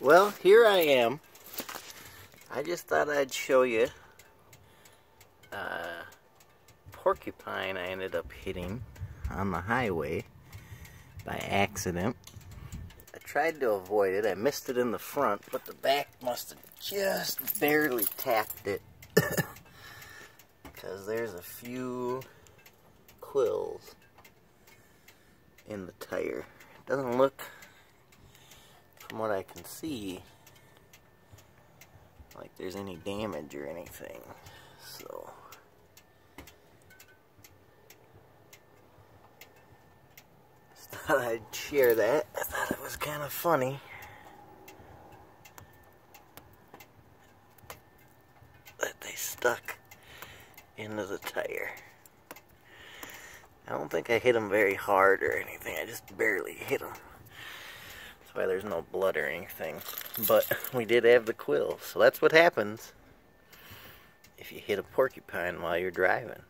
Well, here I am. I just thought I'd show you a porcupine I ended up hitting on the highway by accident. I tried to avoid it. I missed it in the front, but the back must have just barely tapped it. Because there's a few quills in the tire. It doesn't look, from what I can see, like there's any damage or anything. So, just thought I'd share that. I thought it was kind of funny. That they stuck into the tire. I don't think I hit him very hard or anything. I just barely hit him. That's why there's no blood or anything. But we did have the quill. So that's what happens if you hit a porcupine while you're driving.